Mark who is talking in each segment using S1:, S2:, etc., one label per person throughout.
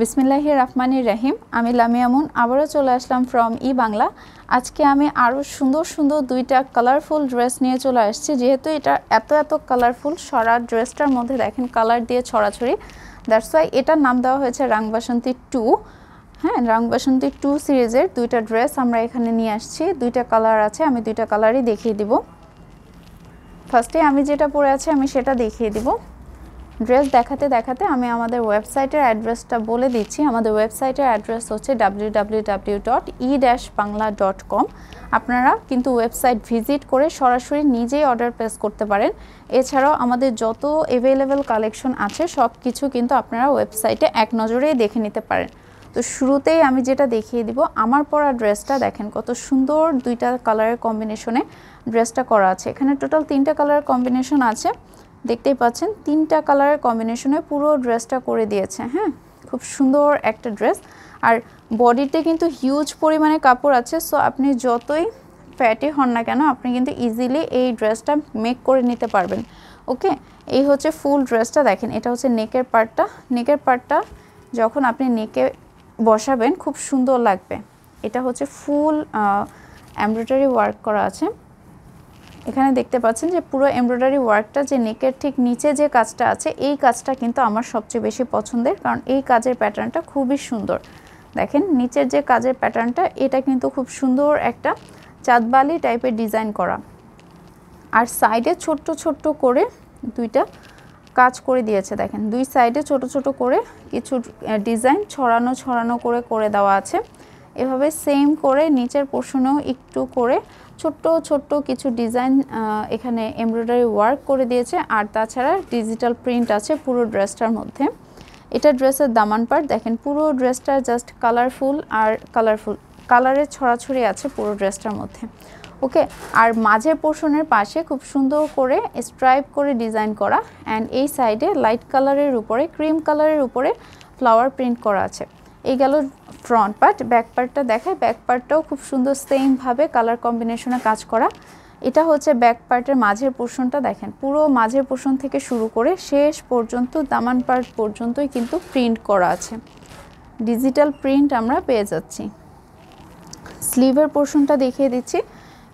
S1: বিসমিল্লাহি রহমানির রাহিম। আমি লামিয়ামুন আবারও চলে আসলাম ফ্রম ই বাংলা আজকে আমি আরও সুন্দর সুন্দর দুইটা কালারফুল ড্রেস নিয়ে চলে আসছি। যেহেতু এটা এত এত কালারফুল সরা ড্রেসটার মধ্যে দেখেন কালার দিয়ে ছড়াছড়ি। দ্যাটস ওয়াই এটার নাম দেওয়া হয়েছে রাং বাসন্তী টু হ্যাঁ রাং বাসন্তী টু সিরিজের দুইটা ড্রেস আমরা এখানে নিয়ে আসছি। দুইটা কালার আছে, আমি দুইটা কালারই দেখিয়ে দিব। ফার্স্টে আমি যেটা পরে আছি, আমি সেটা দেখিয়ে দিব। ড্রেস দেখাতে দেখাতে আমি আমাদের ওয়েবসাইটের অ্যাড্রেসটা বলে দিচ্ছি। আমাদের ওয়েবসাইটের অ্যাড্রেস হচ্ছে কম আপনারা কিন্তু ওয়েবসাইট ভিজিট করে সরাসরি নিজেই অর্ডার প্লেস করতে পারেন। এছাড়াও আমাদের যত অ্যাভেলেবেল কালেকশন আছে সব কিছু কিন্তু আপনারা ওয়েবসাইটে এক নজরেই দেখে নিতে পারেন। তো শুরুতেই আমি যেটা দেখিয়ে দিব, আমার পরা ড্রেসটা দেখেন কত সুন্দর দুইটা কালারের কম্বিনেশনে ড্রেসটা করা আছে। এখানে টোটাল তিনটা কালারের কম্বিনেশন আছে। দেখতেই পাচ্ছেন, তিনটা কালারের কম্বিনেশনে পুরো ড্রেসটা করে দিয়েছে হ্যাঁ? খুব সুন্দর একটা ড্রেস আর বডিতে কিন্তু হিউজ পরিমাণে কাপড় আছে সো আপনি যতই ফ্যাটি হন না কেন, আপনি কিন্তু ইজিলি এই ড্রেসটা মেক করে নিতে পারবেন ওকে এই হচ্ছে ফুল ড্রেসটা দেখেন, এটা হচ্ছে নেকের পার্টটা নেকের পার্টটা যখন আপনি নেকে বসাবেন, খুব সুন্দর লাগবে। এটা হচ্ছে ফুল এমব্রয়ডারি ওয়ার্ক করা আছে। এখানে দেখতে পাচ্ছেন যে পুরো এমব্রয়ডারি ওয়ার্কটা যে নেকের ঠিক নিচে যে কাজটা আছে, এই কাজটা কিন্তু আমার সবচেয়ে বেশি পছন্দের, কারণ এই কাজের প্যাটার্নটা খুবই সুন্দর। দেখেন, নিচের যে কাজের প্যাটার্নটা এটা কিন্তু খুব সুন্দর একটা চাঁদবালি টাইপের ডিজাইন করা। আর সাইডে ছোট্ট ছোট্ট করে দুইটা কাজ করে দিয়েছে, দেখেন। দুই সাইডে ছোট ছোট করে কিছু ডিজাইন ছড়ানো ছড়ানো করে করে দেওয়া আছে। এভাবে সেম করে নিচের পোর্শনেও একটু করে ছোট্ট ছোট্ট কিছু ডিজাইন এখানে এমব্রয়ডারি ওয়ার্ক করে দিয়েছে। আর তাছাড়া ডিজিটাল প্রিন্ট আছে পুরো ড্রেসটার মধ্যে। এটা ড্রেসের দামান পার্ট দেখেন, পুরো ড্রেসটা জাস্ট কালারফুল আর কালারফুল কালারের ছড়াছড়ি আছে পুরো ড্রেসটার মধ্যে। ওকে, আর মাঝের পোর্শনের পাশে খুব সুন্দর করে স্ট্রাইপ করে ডিজাইন করা। অ্যান্ড এই সাইডে লাইট কালারের উপরে ক্রিম কালারের উপরে ফ্লাওয়ার প্রিন্ট করা আছে। এই গেল ফ্রন্ট পার্ট ব্যাক পার্টটা দেখায় ব্যাক পার্টটাও খুব সুন্দর সেমভাবে কালার কম্বিনেশনে কাজ করা। এটা হচ্ছে ব্যাক পার্টের মাঝের পোর্শনটা দেখেন। পুরো মাঝের পোর্শন থেকে শুরু করে শেষ পর্যন্ত, দামান পার্ট পর্যন্তই কিন্তু প্রিন্ট করা আছে। ডিজিটাল প্রিন্ট আমরা পেয়ে যাচ্ছি। স্লিভের পোর্শনটা দেখিয়ে দিচ্ছি।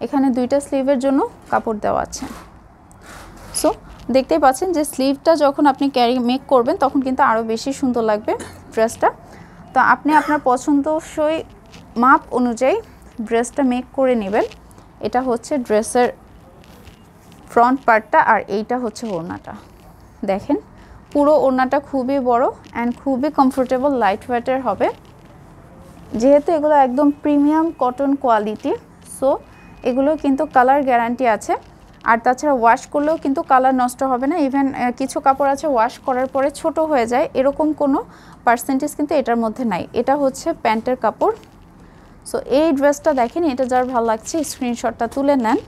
S1: এখানে দুইটা স্লিভের জন্য কাপড় দেওয়া আছে। সো দেখতেই পাচ্ছেন যে স্লিভটা যখন আপনি ক্যারি মেক করবেন, তখন কিন্তু আরও বেশি সুন্দর লাগবে। ড্রেসটা তো আপনি আপনার পছন্দসই মাপ অনুযায়ী ড্রেসটা মেক করে নেবেন। এটা হচ্ছে ড্রেসের ফ্রন্ট পার্টটা আর এইটা হচ্ছে ওড়নাটা। দেখেন, পুরো ওড়নাটা খুবই বড় অ্যান্ড খুবই কমফোর্টেবল লাইট ওয়েটের হবে। যেহেতু এগুলো একদম প্রিমিয়াম কটন কোয়ালিটি সো এগুলো কিন্তু কালার গ্যারান্টি আছে। আর তাছাড়া ওয়াশ করলেও কিন্তু কালার নষ্ট হবে না। ইভেন কিছু কাপড় আছে ওয়াশ করার পরে ছোট হয়ে যায়, এরকম কোনো পার্সেন্টেজ কিন্তু এটার মধ্যে নাই। এটা হচ্ছে প্যান্টের কাপড়। সো এই ড্রেসটা দেখেন, এটা যার ভালো লাগছে স্ক্রিনশটটা তুলে নেন।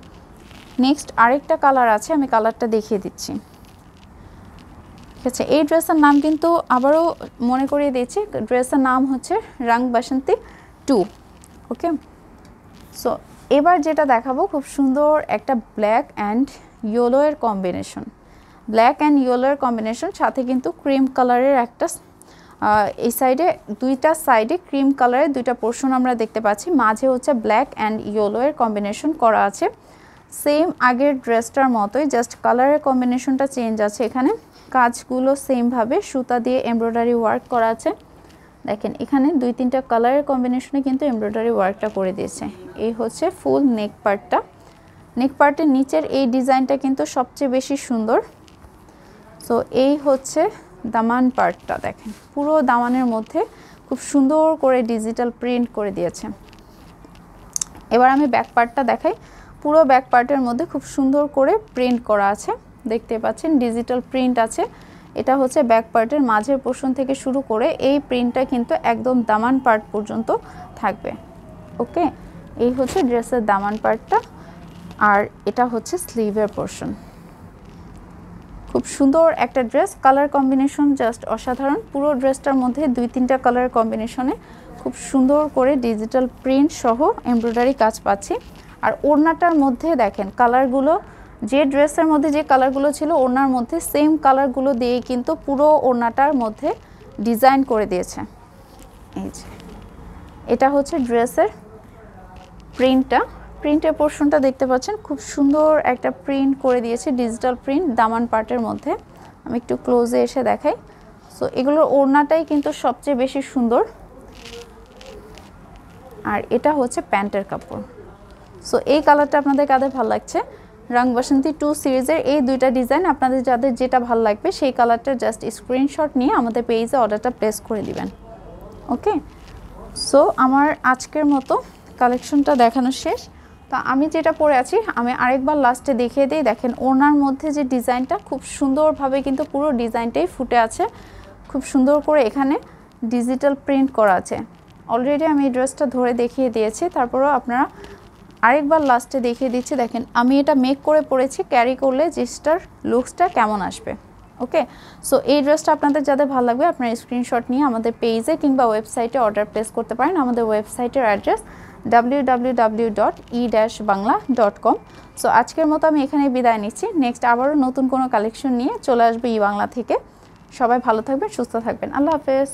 S1: নেক্সট আরেকটা কালার আছে, আমি কালারটা দেখিয়ে দিচ্ছি। ঠিক আছে, এই ড্রেসের নাম কিন্তু আবারও মনে করিয়ে দিচ্ছি ড্রেসের নাম হচ্ছে রাং বাসন্তী টু, ওকে? সো এবার যেটা দেখাবো, খুব সুন্দর একটা ব্ল্যাক অ্যান্ড ইয়েলোয়ের কম্বিনেশন ব্ল্যাক অ্যান্ড ইয়েলোয়ের কম্বিনেশন সাথে কিন্তু ক্রিম কালারের একটা এই সাইডে দুইটা সাইডে ক্রিম কালারের দুইটা পোর্শন আমরা দেখতে পাচ্ছি। মাঝে হচ্ছে ব্ল্যাক অ্যান্ড ইয়েলোয়ের কম্বিনেশন করা আছে। সেম আগের ড্রেসটার মতোই জাস্ট কালারের কম্বিনেশনটা চেঞ্জ আছে এখানে। কাজগুলো সেমভাবে সুতা দিয়ে এমব্রয়ডারি ওয়ার্ক করা আছে। দেখেন, এখানে দুই তিনটা কালারের কম্বিনেশনে কিন্তু এমব্রয়ডারি ওয়ার্কটা করে দিয়েছে। এই হচ্ছে ফুল নেক পার্টটা নেক পার্টের নিচের এই ডিজাইনটা কিন্তু সবচেয়ে বেশি সুন্দর। সো এই হচ্ছে দামান পার্টটা দেখেন। পুরো দামানের মধ্যে খুব সুন্দর করে ডিজিটাল প্রিন্ট করে দিয়েছে। এবার আমি ব্যাক পার্টটা দেখাই। পুরো ব্যাক পার্টের মধ্যে খুব সুন্দর করে প্রিন্ট করা আছে। দেখতে পাচ্ছেন ডিজিটাল প্রিন্ট আছে। এটা হচ্ছে ব্যাক পার্টের মাঝের পোর্শন থেকে শুরু করে এই প্রিন্টটা কিন্তু একদম দামান পার্ট পর্যন্ত থাকবে। ওকে এই হচ্ছে ড্রেসের দামান পার্টটা আর এটা হচ্ছে স্লিভের পোর্শন খুব সুন্দর একটা ড্রেস কালার কম্বিনেশন জাস্ট অসাধারণ। পুরো ড্রেসটার মধ্যে দুই তিনটা কালার কম্বিনেশনে খুব সুন্দর করে ডিজিটাল প্রিন্ট সহ এমব্রয়ডারি কাজ পাচ্ছি। আর ওড়নাটার মধ্যে দেখেন কালারগুলো যে ড্রেসের মধ্যে যে কালারগুলো ছিল ওনার মধ্যে সেম কালারগুলো দিয়ে কিন্তু পুরো ওড়নাটার মধ্যে ডিজাইন করে দিয়েছে। এই যে, এটা হচ্ছে ড্রেসের প্রিন্টটা। প্রিন্টের পোর্শনটা দেখতে পাচ্ছেন, খুব সুন্দর একটা প্রিন্ট করে দিয়েছে, ডিজিটাল প্রিন্ট দামান পার্টের মধ্যে। আমি একটু ক্লোজে এসে দেখাই। সো এগুলোর ওড়নাটাই কিন্তু সবচেয়ে বেশি সুন্দর। আর এটা হচ্ছে প্যান্টের কাপড়। সো এই কালারটা আপনাদের কাদের ভালো লাগছে? রং বাসন্তী টু সিরিজের এই দুইটা ডিজাইন আপনাদের যাদের যেটা ভালো লাগবে, সেই কালারটা জাস্ট স্ক্রিনশট নিয়ে আমাদের পেজে অর্ডারটা প্লেস করে দিবেন। ওকে সো আমার আজকের মতো কালেকশনটা দেখানো শেষ। তো আমি যেটা পরে আছি, আমি আরেকবার লাস্টে দেখিয়ে দিই। দেখেন ওনার মধ্যে যে ডিজাইনটা খুব সুন্দরভাবে কিন্তু পুরো ডিজাইনটাই ফুটে আছে। খুব সুন্দর করে এখানে ডিজিটাল প্রিন্ট করা আছে। অলরেডি আমি এই ড্রেসটা ধরে দেখিয়ে দিয়েছি। তারপরেও আপনারা আরেকবার লাস্টে দেখিয়ে দিচ্ছি, দেখেন আমি এটা মেক করে পরেছি ক্যারি করলে জিনিসটার লুকসটা কেমন আসবে ওকে সো এই ড্রেসটা আপনাদের যাদের ভালো লাগবে, আপনারা স্ক্রিনশট নিয়ে আমাদের পেজে কিংবা ওয়েবসাইটে অর্ডার প্লেস করতে পারেন। আমাদের ওয়েবসাইটের অ্যাড্রেস কম সো আজকের মতো আমি এখানে বিদায় নিচ্ছি। নেক্সট আবারও নতুন কোনো কালেকশন নিয়ে চলে আসবে ই বাংলা থেকে। সবাই ভালো থাকবেন, সুস্থ থাকবেন। আল্লাহ হাফেজ।